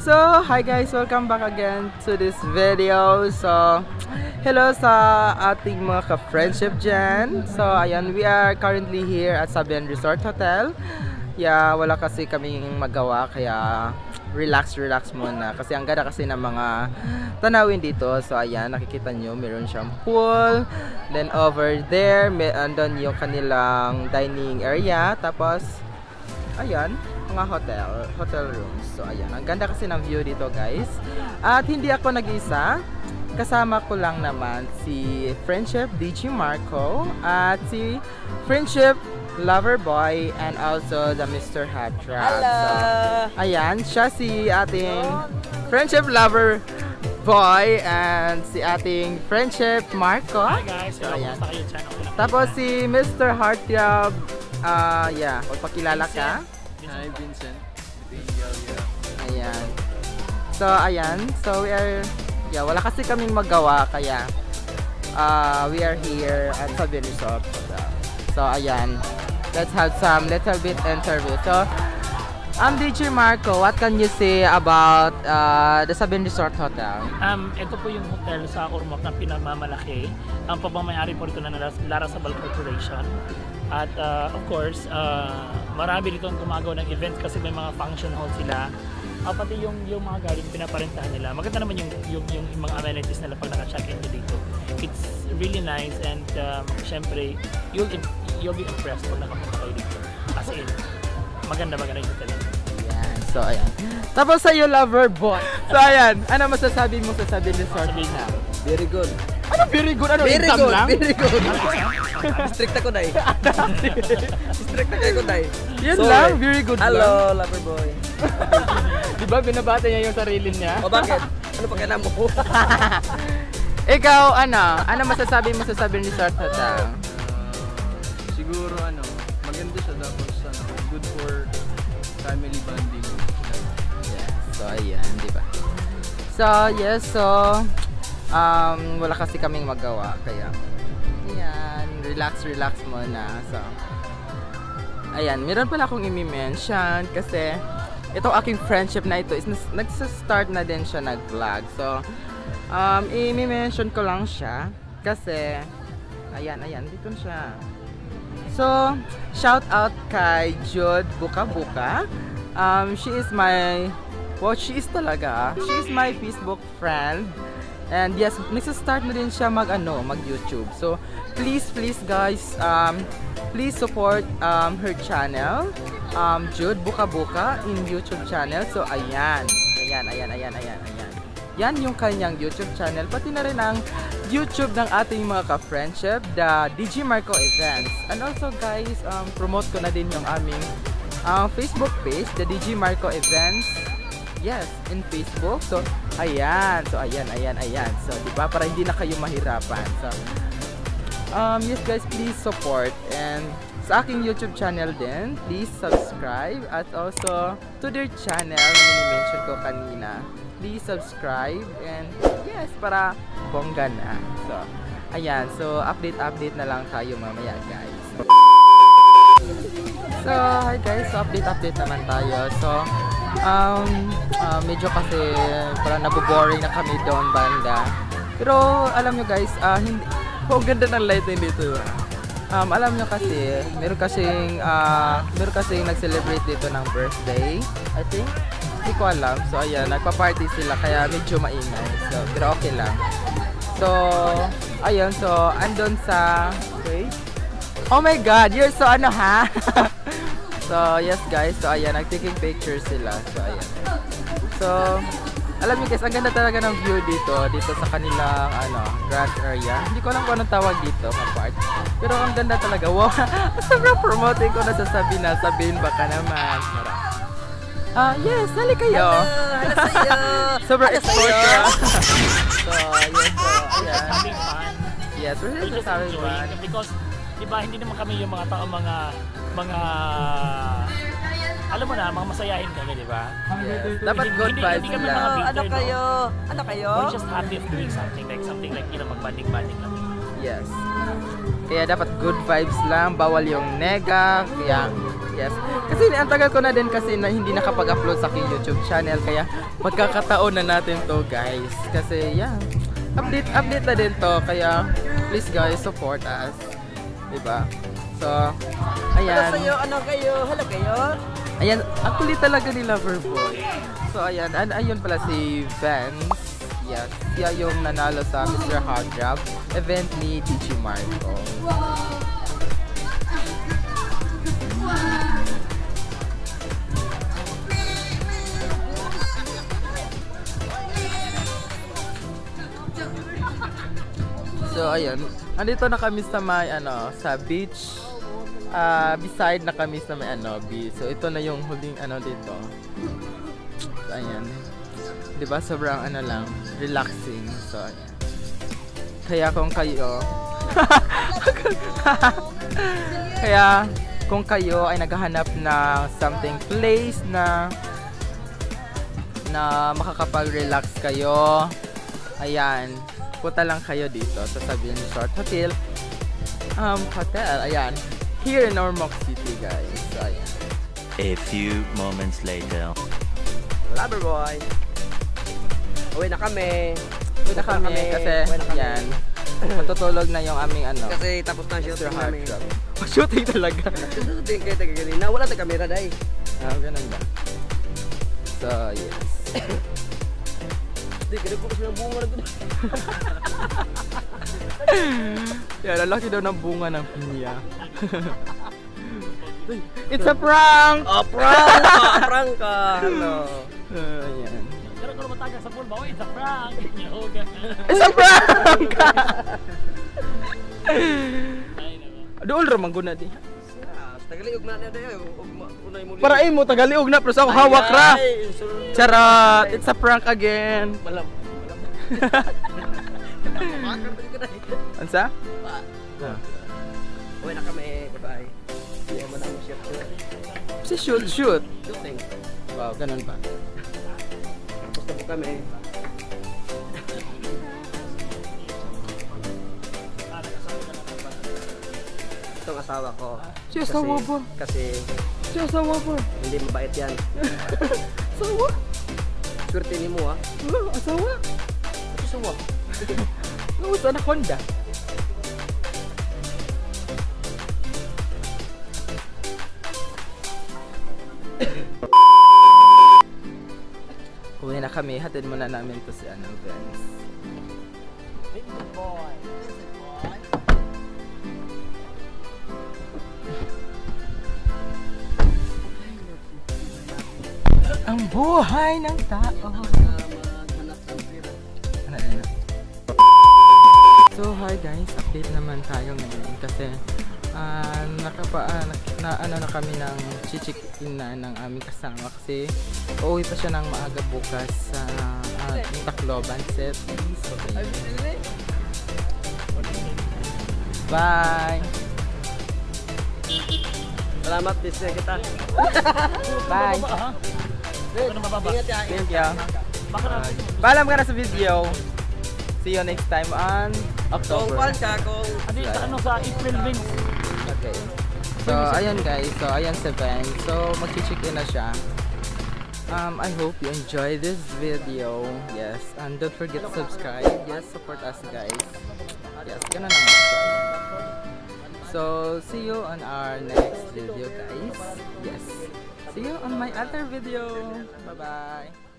So, hi guys! Welcome back again to this video. So, hello sa ating mga ka-friendship dyan. So, ayan, we are currently here at Sabian Resort Hotel. Yeah, wala kasi kaming magawa, kaya relax, relax muna. Kasi ang ganda kasi ng mga tanawin dito. So, ayan, nakikita nyo, meron siyang pool. Then, over there, may, andun yung kanilang dining area. Tapos, ayan, mga hotel, hotel rooms. So, ayan. Ang ganda kasi ng view dito, guys. At hindi ako nag-isa. Kasama ko lang naman si Friendship DG Marco at si Friendship Lover Boy and also the Mr. Hatra. Hello! So, ayan, siya si ating Friendship Lover Boy and si ating Friendship Marco. Hi guys, So, ayan. Tapos si Mr. Heartthrob, ah, yeah, magpakilala ka. Hi, Vincent. Ayan. So, ayan. So, we are, yeah, wala kasi kaming magawa, kaya, uh, we are here at Sabian Resort. So, ayan. Let's have some little bit interview. So, I'm DJ Marco. What can you say about uh, the Sabian Resort Hotel? Um, ito po yung hotel sa Ormoc na pinamamalaki. Ang pagmamayari po rito Laras- Larasabal Corporation. At uh, of course, uh, marami rito ang gumagawa ng events kasi may mga function hall sila. Uh, pati yung, yung mga galing pinaparentahan nila. Maganda naman yung, yung, yung, mga amenities nila pag naka-check-in dito. It's really nice and um, syempre, you'll, you'll be impressed pag nakapunta kayo dito. As in, maganda maganda yung hotel. Ayan. So, ayan. Tapos sa'yo, lover boy. So, ayan. Ano masasabi mo sa Sabian Resort Sabihin Hotel? Very good. Ano very good? Ano, Very exam good, lang? very good. Strict ako, Day. Strict ako, Day. Yun Sorry. lang, very good lang. Hello, lover boy. Di ba binabata niya yung sarili niya? O bakit? Ano pa kailangan mo? Ikaw, ano? Ano masasabi mo sa Sabian Resort Hotel? Siguro, ano, maganda siya tapos, ano, good for family bonding. Yes. So, ayan, di ba? So, yes, so, um, wala kasi kaming magawa, kaya, ayan, relax, relax muna. So, ayan, meron pala akong imi-mention kasi itong aking friendship na ito is nagsa-start na din siya nag-vlog. So, um, imi-mention ko lang siya kasi, ayan, ayan, dito siya. So, shout out kay Jude Buka Buka. Um, she is my, well, she is talaga. She is my Facebook friend. And yes, nagsa-start na din siya mag, ano, mag YouTube. So, please, please guys, um, please support um, her channel. Um, Jude Buka Buka in YouTube channel. So, ayan. Ayan, ayan, ayan, ayan, ayan. Yan yung kanyang YouTube channel. Pati na rin ang YouTube ng ating mga ka-friendship, the DG Marco Events. And also guys, um, promote ko na din yung aming uh, Facebook page, the DG Marco Events. Yes, in Facebook. So, ayan. So, ayan, ayan, ayan. So, di ba? Para hindi na kayo mahirapan. So, um, yes guys, please support. And sa aking YouTube channel din, please subscribe. At also, to their channel na mini-mention ko kanina. Please subscribe. And yes, para bongga na. So, ayan. So, update-update na lang tayo mamaya guys. So, hi guys. So, update-update naman tayo. So, um, ah, medyo kasi parang naboboring na kami doon banda. Pero, alam nyo guys, ah, hindi, oh, ganda ng lighting dito. Um, alam nyo kasi, meron kasing, ah, meron kasing nag-celebrate dito ng birthday. I think. Hindi ko alam. So, ayan, nagpa-party sila kaya medyo maingay. So, pero okay lang. So, ayun. So, andon sa, wait. Oh my God, you're so ano ha? so, yes guys. So, ayan, nag-taking pictures sila. So, ayan. So, alam niyo guys, ang ganda talaga ng view dito, dito sa kanilang, ano, grass area. Hindi ko alam kung anong tawag dito, part. Pero ang ganda talaga. Wow, sobrang promoting ko na sasabihin na, sabihin baka naman. Mara. Ah, yes, sali kayo. Ano sa'yo? Sobrang Ano export ka. so, yes, so, fun. Yes, we're just having fun. because di ba hindi naman kami yung mga tao mga mga alam mo na mga masayahin kami di ba Yes. Dapat Hindi- good hindi- vibes hindi kami lang. mga- ano kayo? Ano kayo? we're just happy of doing something like something like you know magbanding-banding lang Yes. Kaya dapat good vibes lang, bawal yung nega. Kaya Yes. Kasi ang tagal ko na din kasi na hindi nakapag-upload sa aking YouTube channel. Kaya magkakataon na natin to guys. Kasi yeah, update, update na din to. Kaya please guys, support us. Diba? So, Ano ayan. sa'yo? Ano kayo? Hala kayo? Ayan, ang kulit talaga ni Loverboy. So, ayan. An ayun pala si Vance. Yes. Siya yung nanalo sa Mr. Hot Job event ni DJ Marco. So, ayun. Andito na kami sa may, ano, sa beach. Ah, beside na kami sa may, ano, beach. So, ito na yung huling, ano, dito. So, ayan. 'Di ba Sobrang, ano lang, relaxing. So, ayan. Kaya kung kayo, kaya kung kayo ay naghahanap na something place na na makakapag-relax kayo, ayan, punta lang kayo dito sa Sabian Resort Hotel. Um, hotel, ayan. Here in Ormoc City, guys. So, ayan. A few moments later. Lover boy. Uwi na kami. Uwi na kami kasi, Uwi na kami. yan. Matutulog na yung aming ano. Kasi tapos na shooting namin. Oh, shooting talaga. Shooting kayo taga ganina. Wala taga kamera dahil. ah, ganun ba? So, yes. Hindi, ganun ko kasi ng bunga na doon. Yan, lalaki daw ng bunga ng pinya. It's a prank! Oh, prank ka! Prank ka! Uh, ayan. Pero kung matagal sa pool ba, it's a prank. It's a prank! Dool ramang guna di. Tagaliog na na dayo. Unay mo. Para imo tagaliog na pero sa ako hawak ra. Charot! It's a prank again. Malam. Makakar pa. Ansa? Uwi na kami. Bye-bye. Hindi mo na ako shoot. Si shoot, shoot. Shooting. Wow, ganun? Tapos na po kami. Asawa ko. Si asawa ba? Kasi Si asawa ba? hindi mabait yan. Asawa? Swerte ni mo ah. Ah, asawa? Asawa. Ano sa anaconda? Uwi na kami, hatid muna namin to si ano, Vance. Ang buhay ng tao. So hi guys, update naman tayo ngayon kasi ah nakapa ah, na ano na kami ng chichikin na ng aming kasama kasi uuwi pa siya ng maaga bukas sa uh, Tacloban set. So, ayun. Bye. Salamat, busy kita. Bye. Ano. Thank you. Paalam ka na sa video. See you next time on Kung October. kwan ka, kung Adi, sa ano sa April Wings. Okay. So, ayun guys. So, ayan si Ben. So, mag-check in na siya. Um, I hope you enjoy this video. Yes. And don't forget to subscribe. Yes, support us guys. Yes, ganun lang. So, see you on our next video guys. Yes. See you on my other video. Bye-bye.